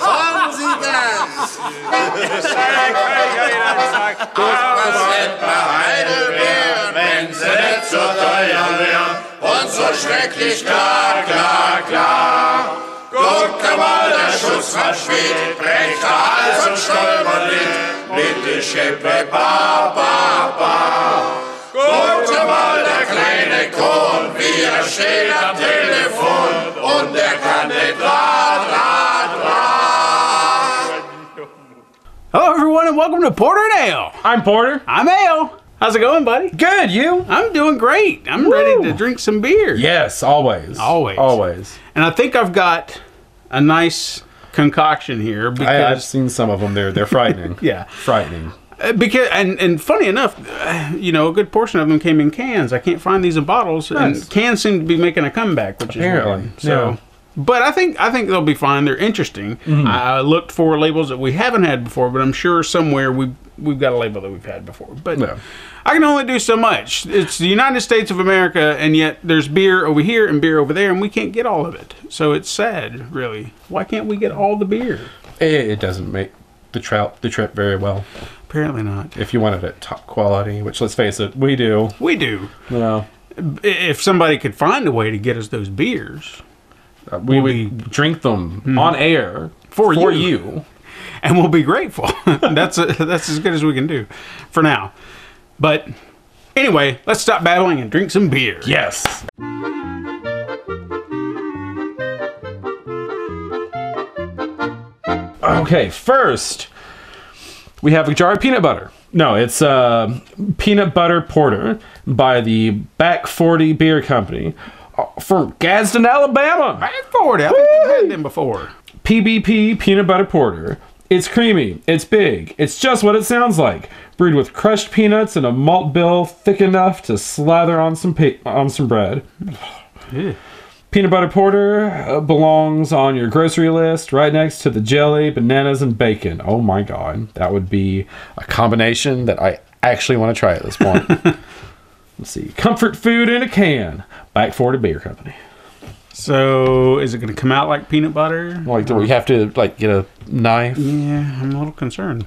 Sagen Sie das! Was etwa Heidelbeeren, wenn sie nicht so teuer wären und so schrecklich klar, klar, klar. Guck mal, der Schussmann spielt, brecht der Hals und stolpert mit, mit der Schippe, ba, ba, ba. Guck mal, der wie steht am Telefon und er kann nicht rad, rad, rad. Hello, everyone, and welcome to Porter and Ale. I'm Porter. I'm Ale. How's it going, buddy? Good, you? I'm doing great. I'm ready to drink some beer. Yes, always. Always. Always. And I think I've got a nice concoction here because I, I've seen some of them. They're they're frightening. Yeah. frightening. Uh, because and and funny enough, uh, you know, a good portion of them came in cans. I can't find these in bottles, Nice. and cans seem to be making a comeback, which Apparently, is weird. So, yeah. but I think I think they'll be fine. They're interesting. Mm-hmm. I looked for labels that we haven't had before, but I'm sure somewhere we we've got a label that we've had before. But. I can only do so much. It's the United States of America, and yet there's beer over here and beer over there, and we can't get all of it. So it's sad, really. Why can't we get all the beer? It, it doesn't make the trout the trip very well. Apparently not. If you wanted it top quality, which let's face it, we do. We do. No, if somebody could find a way to get us those beers, uh, we would drink them on air For for you. you. and we'll be grateful. that's that's as good as we can do for now. But anyway, let's stop babbling and drink some beer. Yes. Okay, first we have a jar of peanut butter. No, it's uh, peanut butter porter by the Back 40 Beer Company uh, from Gadsden, Alabama. Back forward. I think we've had them before. PBP peanut butter porter. It's creamy, it's big, it's just what it sounds like. Brewed with crushed peanuts and a malt bill thick enough to slather on some pa- on some bread. Peanut butter porter uh, belongs on your grocery list right next to the jelly, bananas, and bacon. Oh my god, that would be a combination that I actually want to try at this point. Let's see. Comfort food in a can. Back 40 Beer Company. So is it going to come out like peanut butter? Like, do we have to like get a knife? Yeah, I'm a little concerned.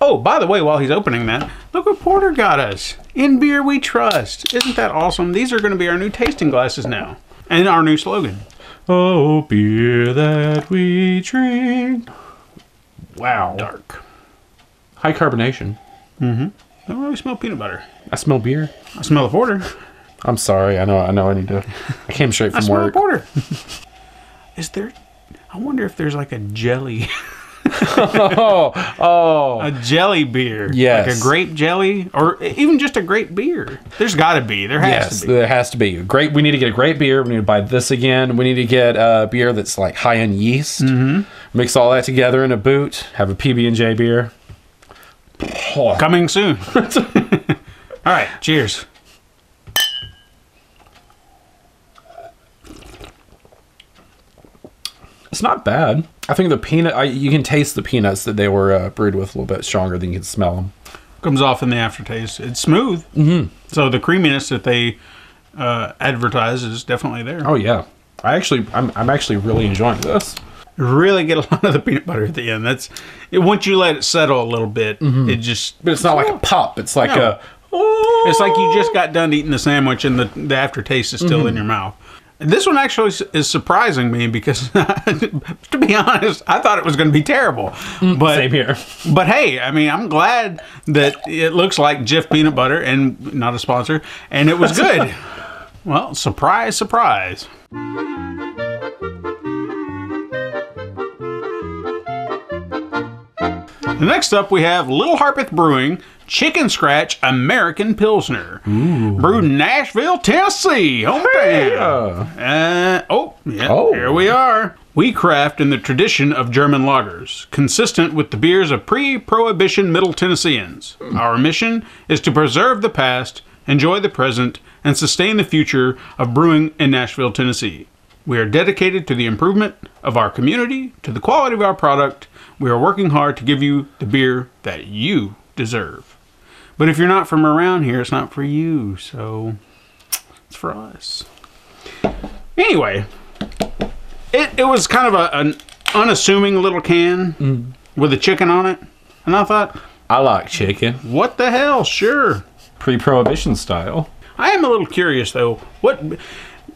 Oh, by the way, while he's opening that, look what Porter got us. In beer we trust. Isn't that awesome? These are going to be our new tasting glasses now. And our new slogan. Oh, beer that we drink. Wow. Dark. High carbonation. Mm-hmm. I don't really smell peanut butter. I smell beer. I smell the porter. I'm sorry. I know. I know. I need to. I came straight I from smell work. the porter. Is there? I wonder if there's like a jelly, Oh, oh. a jelly beer. Yes. Like a grape jelly, or even just a grape beer. There's got to be. There has Yes, to be. there has to be. Great. We need to get a great beer. We need to buy this again. We need to get a beer that's like high in yeast. Mm-hmm. Mix all that together in a boot. Have a PB and J beer. Oh, Coming soon. All right. Cheers. it's not bad. I think the peanut. I, you can taste the peanuts that they were uh, brewed with a little bit stronger than you can smell them. Comes off in the aftertaste. It's smooth. Mm-hmm. So the creaminess that they uh, advertise is definitely there. Oh yeah. I actually, I'm, I'm actually really enjoying this. Really get a lot of the peanut butter at the end. That's it, once you let it settle a little bit. It just. But it's not like a pop. It's like No. a. Oh. It's like you just got done eating the sandwich and the, the aftertaste is still in your mouth. This one actually is surprising me because, to be honest, I thought it was going to be terrible. Mm, but Same here. But hey, I mean, I'm glad that it looks like Jif peanut butter and not a sponsor, and it was good. well, surprise, surprise. Next up, we have Little Harpeth Brewing Chicken Scratch American Pilsner, brewed in Nashville, Tennessee, hometown. Uh, oh, yeah, Oh. here we are. We craft in the tradition of German lagers, consistent with the beers of pre-prohibition Middle Tennesseans. Our mission is to preserve the past, enjoy the present, and sustain the future of brewing in Nashville, Tennessee. We are dedicated to the improvement of our community, to the quality of our product. We are working hard to give you the beer that you deserve. But if you're not from around here, it's not for you, so it's for us. Anyway, It it was kind of a, an unassuming little can Mm. with a chicken on it, and I thought, I like chicken. what the hell? Sure. Pre-prohibition style. I am a little curious though. What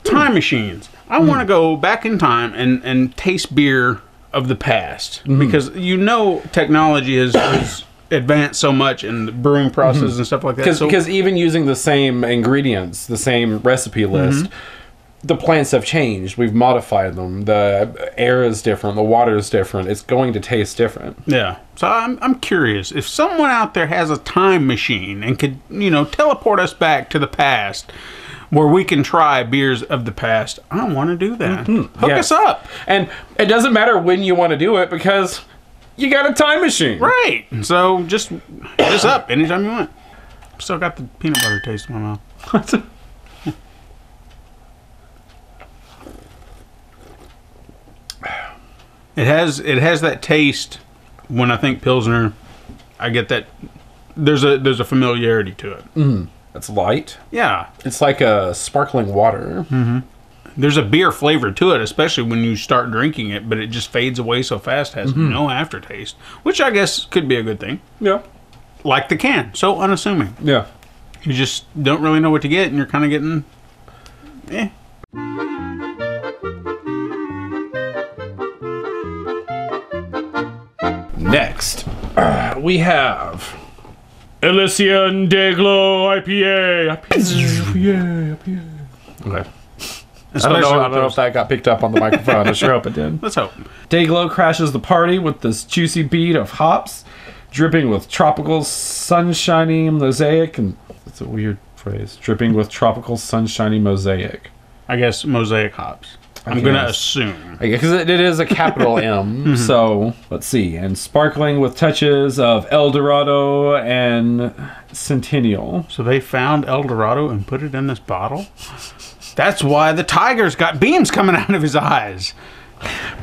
time hmm. machines? I want to hmm. go back in time and and taste beer of the past hmm. because you know technology has, has advanced so much in the brewing mm-hmm. process and stuff like that. Because So- because even using the same ingredients, the same recipe mm-hmm. list, the plants have changed. We've modified them. The air is different. The water is different. It's going to taste different. Yeah. So I'm, I'm curious if someone out there has a time machine and could, you know, teleport us back to the past where we can try beers of the past. I want to do that. Mm-hmm. Hook Yes. us up. And it doesn't matter when you want to do it because you got a time machine. Right. So just hit us up anytime you want. Still got the peanut butter taste in my mouth. It has it has that taste when I think Pilsner I get that there's a there's a familiarity to it. Mm-hmm. It's light. Yeah. It's like a sparkling water. Mm-hmm. There's a beer flavor to it, especially when you start drinking it, but it just fades away so fast, has no aftertaste, which I guess could be a good thing. Yeah. Like the can, so unassuming. Yeah. You just don't really know what to get, and you're kind of getting, eh. Next, uh, we have Elysian Dayglow IPA. IPA, IPA. Okay. I don't know. I don't know if that got picked up on the microphone. I sure hope it did. Let's hope. Dayglow crashes the party with this juicy bead of hops, dripping with tropical sunshiny mosaic, and that's a weird phrase. Dripping with tropical sunshiny mosaic. I guess mosaic hops. I'm gonna guess. assume. Because it, it is a capital M. Mm-hmm. So let's see, and sparkling with touches of El Dorado and Centennial. So they found El Dorado and put it in this bottle. That's why the tiger's got beams coming out of his eyes. I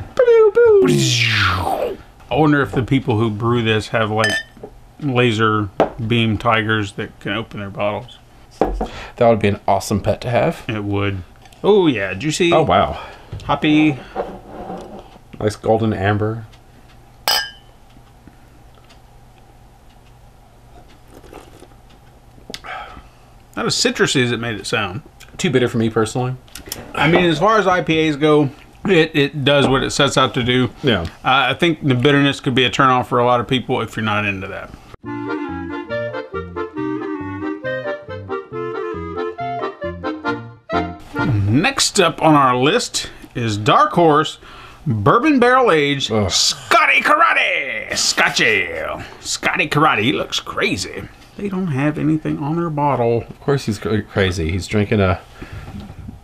wonder if the people who brew this have like laser beam tigers that can open their bottles. That would be an awesome pet to have. It would. Oh yeah, juicy, Oh wow, hoppy. nice golden amber. Not as citrusy as it made it sound. Too bitter for me personally. I mean, as far as IPAs go, it, it does what it sets out to do. Yeah. Uh, I think the bitterness could be a turnoff for a lot of people if you're not into that. Next up on our list is Dark Horse Bourbon Barrel Aged. Scotty Karate Scotch Ale. Scotty Karate, he looks crazy. They don't have anything on their bottle. Of course he's crazy. He's drinking a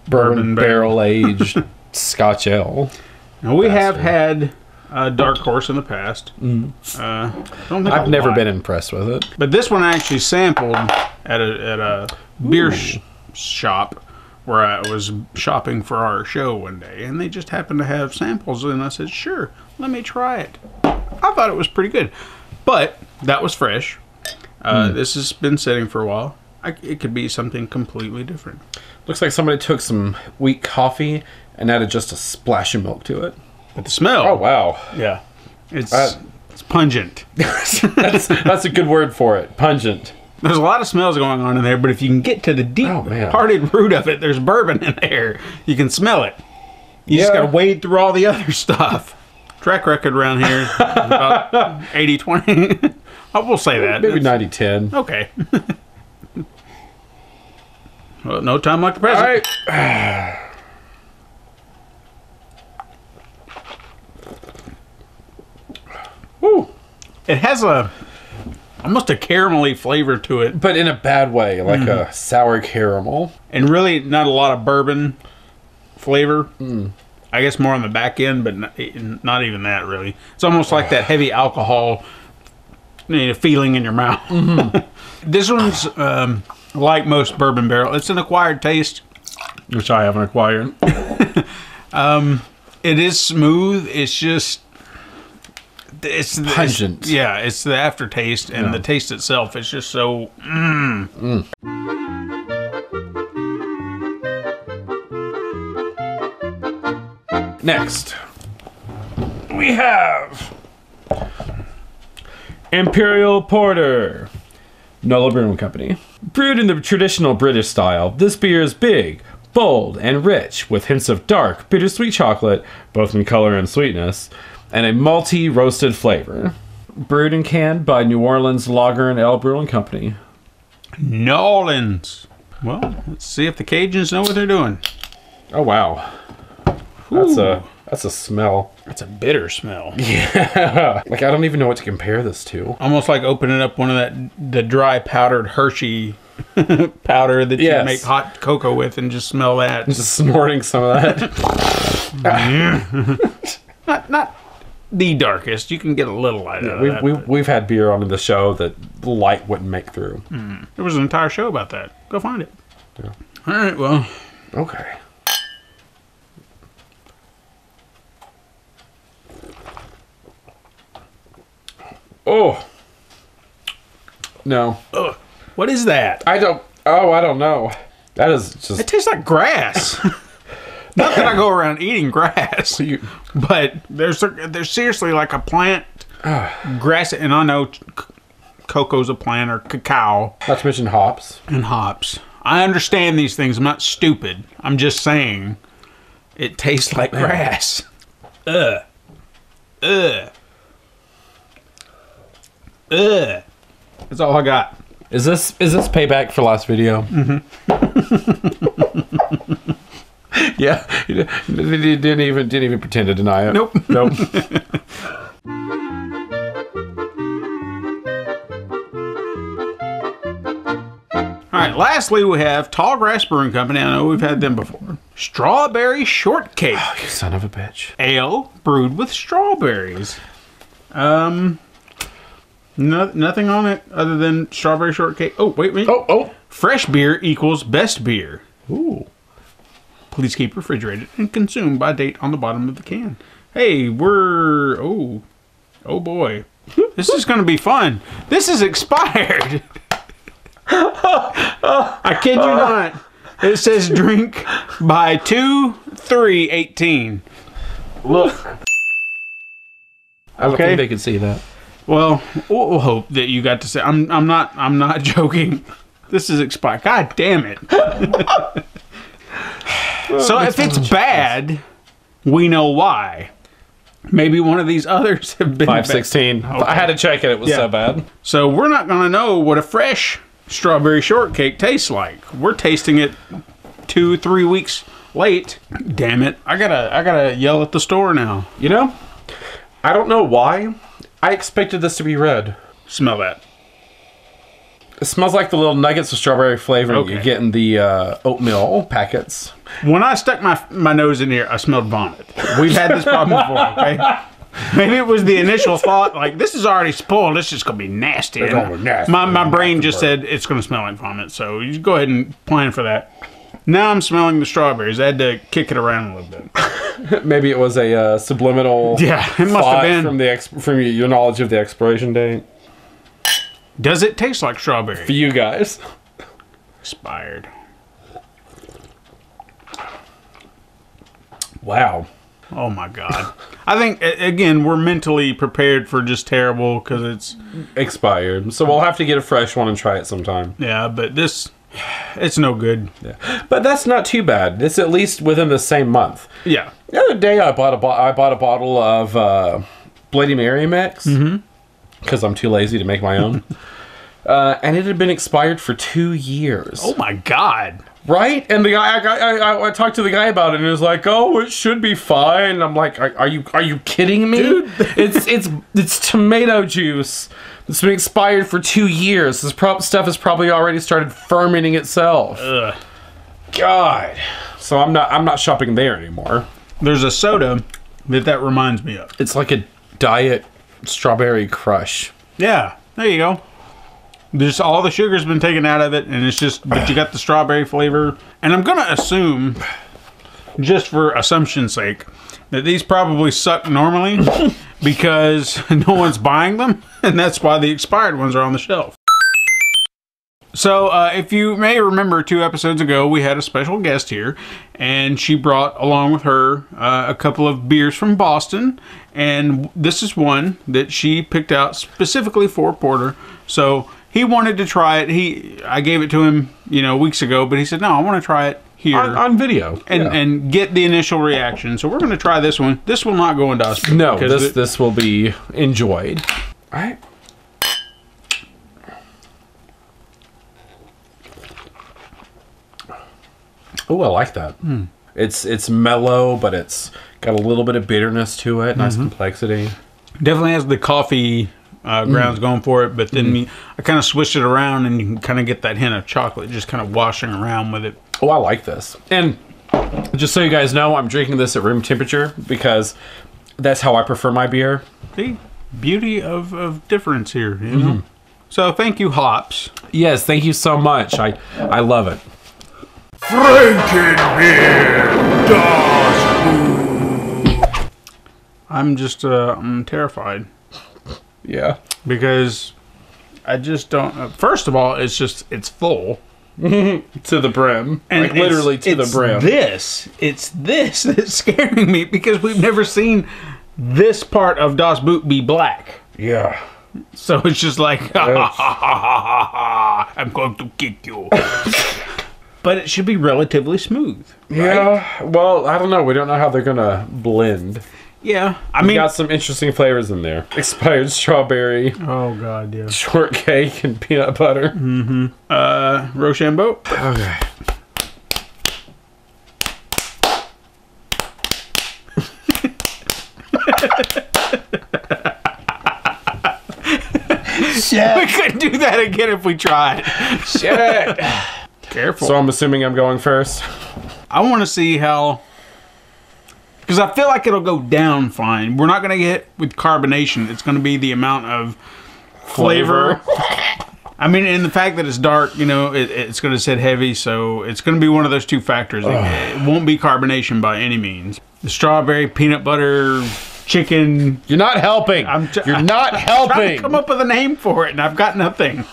Bourbon bourbon barrel aged Scotch ale. Now we have Bastard. had uh, Dark Horse in the past. Uh, don't think I've never lot. been impressed with it. But this one I actually sampled at a at a beer sh- shop where I was shopping for our show one day, and they just happened to have samples, and I said, "Sure, let me try it." I thought it was pretty good, but that was fresh. Uh, This has been sitting for a while. I, it could be something completely different. Looks like somebody took some weak coffee and added just a splash of milk to it. But the smell, Oh wow, yeah, it's Uh, it's pungent. that's that's a good word for it. Pungent. There's a lot of smells going on in there, but if you can get to the deep Oh, man. hearted root of it, there's bourbon in there. You can smell it. You just got to wade through all the other stuff. Track record around here is about 80 20. I will say that. Maybe That's- 90-10. Okay. well, no time like the present. right. Woo. It has a almost a caramelly flavor to it, But in a bad way, like mm-hmm. a sour caramel. and really not a lot of bourbon flavor. Mm. I guess more on the back end, but not, not even that really. It's almost like that heavy alcohol you know, feeling in your mouth. this one's um, like most bourbon barrel. It's an acquired taste. Which I haven't acquired. It is smooth. It's just it's the, it's- Pungent. yeah, it's the aftertaste and Yeah. the taste itself. It's just so. Mm. Next, we have Imperial Porter, Nola Brewing Company. Brewed in the traditional British style, this beer is big, bold, and rich, with hints of dark, bittersweet chocolate, both in color and sweetness, and a malty roasted flavor. Brewed and canned by New Orleans Lager and Ale Brewing Company. Nolans. Well, let's see if the Cajuns know what they're doing. Oh wow, that's a that's a smell. That's a bitter smell. Yeah. Like I don't even know what to compare this to. Almost like opening up one of that the dry powdered Hershey powder that Yes. you make hot cocoa with and just smell that. Just snorting some of that. not not the darkest. You can get a little light out of we've, that. we've, but we've had beer on the show that the light wouldn't make through. Hmm. there was an entire show about that. Go find it. Yeah. All right. Well, Okay. Oh. No. what is that? I don't. Oh, I don't know. That is just. It tastes like grass. Not that I go around eating grass, You, but there's there's seriously like a plant grass, and I know cocoa's a plant or cacao not to mention hops. and hops. I understand these things. I'm not stupid. I'm just saying it tastes like grass. Ugh. Ugh. Ugh. That's all I got. Is this is this payback for last video? Mm-hmm. yeah, he didn't even didn't even pretend to deny it. Nope. Nope. All right. Lastly, we have Tallgrass Brewing Company. I know we've had them before. Strawberry shortcake you son of a bitch. ale brewed with strawberries. Um, no, nothing on it other than strawberry shortcake. Oh, wait, wait. Oh oh. Fresh beer equals best beer. Ooh. Please keep refrigerated and consumed by date on the bottom of the can. Hey, we're oh, oh boy, this is going to be fun. This is expired. I kid you not. It says drink by two three eighteen. Look. I don't Okay. think they could see that. Well, we'll hope that you got to say. I'm. I'm not. I'm not joking. This is expired. God damn it. so if it's bad, we know why. Maybe one of these others have been Five bad. sixteen. I had to check it. It was Yeah. so bad. So we're not going to know what a fresh strawberry shortcake tastes like. We're tasting it two, three weeks late. Damn it! I gotta. I gotta yell at the store now. You know, I don't know why. I expected this to be red. Smell that. It smells like the little nuggets of strawberry flavor you get in the uh, oatmeal packets. When I stuck my my nose in here, I smelled vomit. We've had this problem before, okay? Maybe it was the initial thought, like this is already spoiled. This is gonna be nasty. It's gonna be nasty. My my brain just said it's gonna smell like vomit. So you go ahead and plan for that. Now I'm smelling the strawberries. I had to kick it around a little bit. Maybe it was a uh, subliminal. Yeah, it must have been. from the ex- from your knowledge of the expiration date Does it taste like strawberry for you guys. Expired. Wow. Oh my god. I think again we're mentally prepared for just terrible because it's Expired. So we'll have to get a fresh one and try it sometime. yeah, but this it's no good. But that's not too bad. It's at least within the same month. Yeah. The other day, I bought a bo- I bought a bottle of uh, Bloody Mary mix because I'm too lazy to make my own, uh, and it had been expired for two years. Oh my god. Right? And the guy, I, I, I, I talked to the guy about it, and he was like, "Oh, it should be fine." I'm like, "Are, are you are you kidding me? it's it's it's tomato juice. It's been expired for two years. This pro- stuff has probably already started fermenting itself. Ugh. God. So I'm not I'm not shopping there anymore. There's a soda that that reminds me of. It's like a diet strawberry crush. Yeah, there you go. Just all the sugar's been taken out of it, and it's just, but you got the strawberry flavor. And I'm gonna assume, just for assumption's sake, that these probably suck normally because no one's buying them, and that's why the expired ones are on the shelf. So, uh, if you may remember, two episodes ago, we had a special guest here, and she brought along with her uh, a couple of beers from Boston, and this is one that she picked out specifically for Porter. So he wanted to try it. He, I gave it to him, you know, weeks ago, but he said, "No, I want to try it here." On, on video. and, Yeah. and get the initial reaction. So we're going to try this one. This will not go into us. no, this it- this will be enjoyed. All right. Oh, I like that. Hmm. It's it's mellow, but it's got a little bit of bitterness to it. Nice mm-hmm. complexity. definitely has the coffee uh, Mm. grounds going for it, but then me, I kind of switched it around, and you can kind of get that hint of chocolate just kind of washing around with it. Oh, I like this. And just so you guys know, I'm drinking this at room temperature because that's how I prefer my beer. The beauty of, of difference here, you Mm-hmm. know. So thank you, hops. Yes, thank you so much. I I love it. Frankenbeer, das I'm just uh, I'm terrified Yeah. because I just don't. Uh, first of all, it's just it's full. To the brim. And like literally to the brim. This, it's this that's scaring me because we've never seen this part of Das Boot be black. yeah. So it's just like, I'm going to kick you. but it should be relatively smooth. Yeah. Well, I don't know. We don't know how they're gonna blend. Yeah. I We mean, got some interesting flavors in there. Expired strawberry, oh god, yeah. shortcake, and peanut butter. Mm-hmm. Uh, Rochambeau. Okay. Shit. We couldn't do that again if we tried. Shit. Careful. so I'm assuming I'm going first. I want to see how. Because I feel like it'll go down fine. We're not going to get with carbonation. It's going to be the amount of flavor. I mean, and the fact that it's dark, you know, it, it's going to sit heavy, so it's going to be one of those two factors. It, it won't be carbonation by any means. The strawberry, peanut butter, chicken. You're not helping. I'm You're not Trying helping. come up with a name for it, and I've got nothing.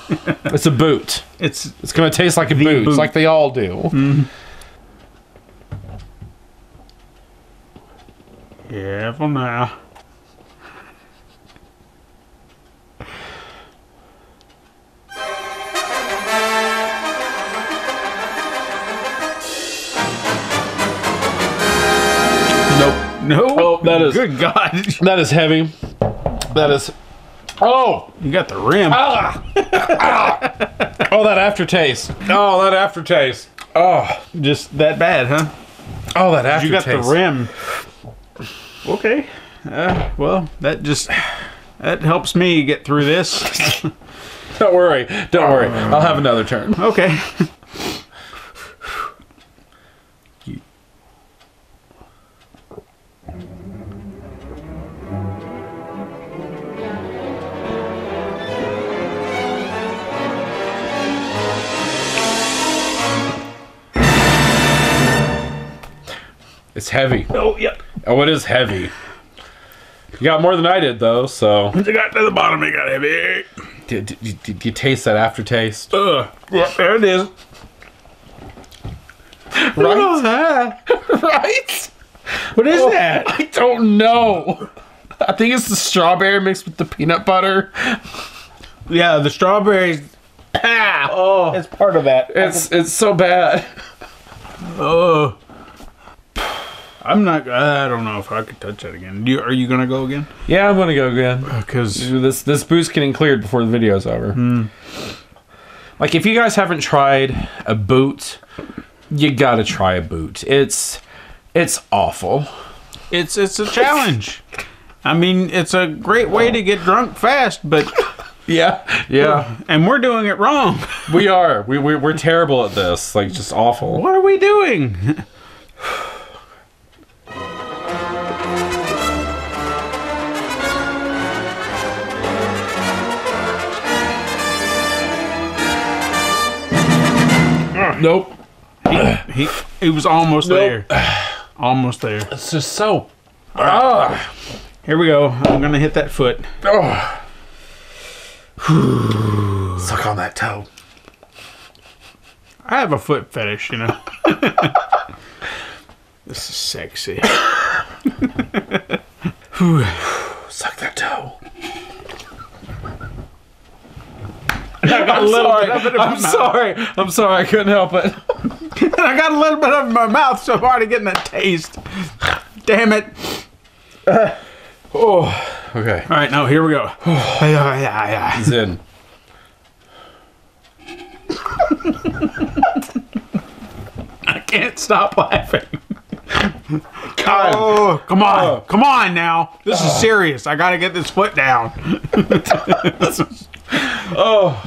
It's a boot. It's It's gonna taste like a boot, boot. like they all do. Mm-hmm. Careful now. Nope. No. Oh, that is- good. God, That is heavy. That is. Oh. you got the rim. Ah! Ah! Oh, that aftertaste. Oh, that aftertaste. Oh. Just that bad, huh? Oh, that aftertaste. You got the rim. Okay. Uh, well, that just that helps me get through this. Don't worry. Don't worry. I'll have another turn. Okay. It's heavy. Oh, yep. Oh, it is heavy. You got more than I did, though. So, Once it got to the bottom, it got heavy. did, did, did you taste that aftertaste? Ugh. Yeah, there it is. Right? right? What is that? I don't know. I think it's the strawberry mixed with the peanut butter. Yeah, the strawberries. Ah, Oh, it's part of that. it's it's so bad. Oh. I'm not. I don't know if I could touch that again. Do you, are you gonna go again? Yeah, I'm gonna go again. Uh, because This this boot's getting cleared before the video's over. Hmm. Like if you guys haven't tried a boot, you gotta try a boot. It's it's awful. it's it's a challenge. I mean, it's a great way to get drunk fast, but Yeah, yeah. and we're doing it wrong. we are. We we we're terrible at this. Like just awful. What are we doing? Nope. He he was almost Nope. there. Almost there. It's just so. Ah. Here we go. I'm gonna hit that foot. Oh. Suck on that toe. I have a foot fetish, you know. this is sexy. Suck that toe. I'm Sorry. I'm sorry. I'm sorry. I couldn't help it. I got a little bit of it in my mouth, so I'm already getting that taste. Damn it. Oh. Okay. All right, now here we go. Oh, yeah, yeah, yeah. Zin. I can't stop laughing. God. Oh, come on. Oh. Come on now. This is ah. serious. I got to get this foot down. Oh.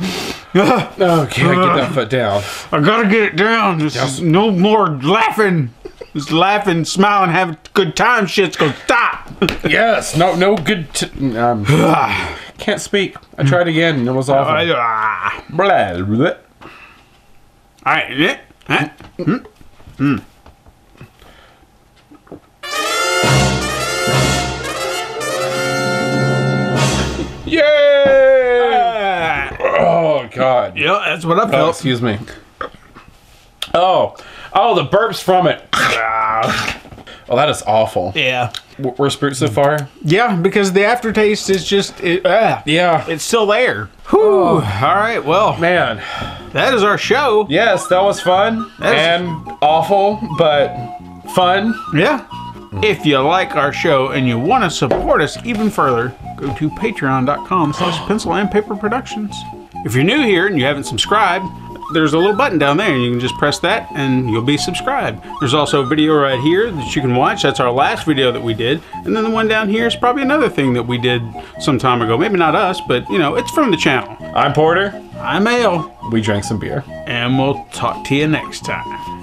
No, okay, get that foot down. I got to get it down. This is no more laughing. Just laughing, smiling, having a good time shit's to stop. Yes. No. No good. T- um. Can't speak. I tried again. and It was awful. Ah. Blah, blah. All right. yeah, huh? Yay! Oh God. Yeah, that's what I Oh, felt. excuse me. Oh, oh, the burps from it. Oh, that is awful. yeah. We're spooked so far. Yeah, because the aftertaste is just, it, ah, Yeah. it's still there. Whew. All right, well, Man. that is our show. Yes, that was fun That is- and awful, but fun. Yeah. If you like our show and you want to support us even further, go to patreon.com slash pencil and paper productions. If you're new here and you haven't subscribed, there's a little button down there and you can just press that and you'll be subscribed. There's also a video right here that you can watch. That's our last video that we did. And then the one down here is probably another thing that we did some time ago. Maybe not us, but you know, it's from the channel. I'm Porter. I'm Ale, We drank some beer. and we'll talk to you next time.